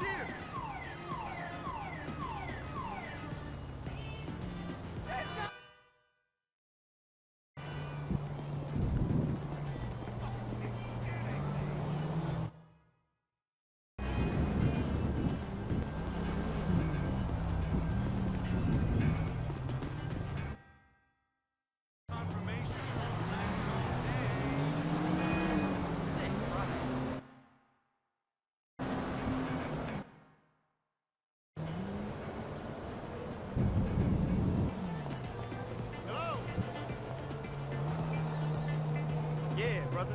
dear! Yeah, brother.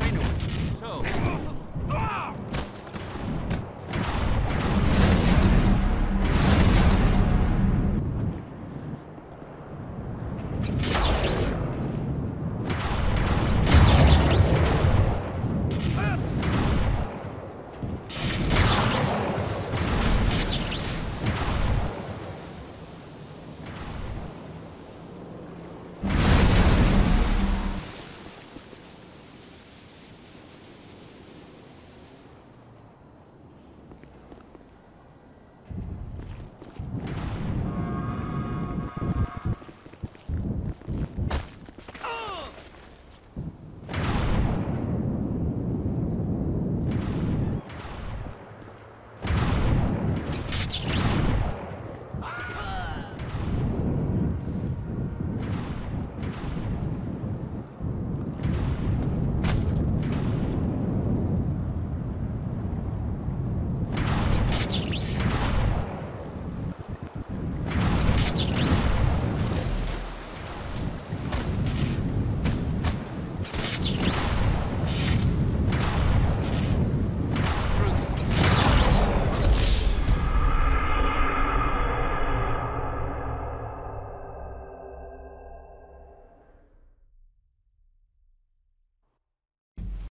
I know.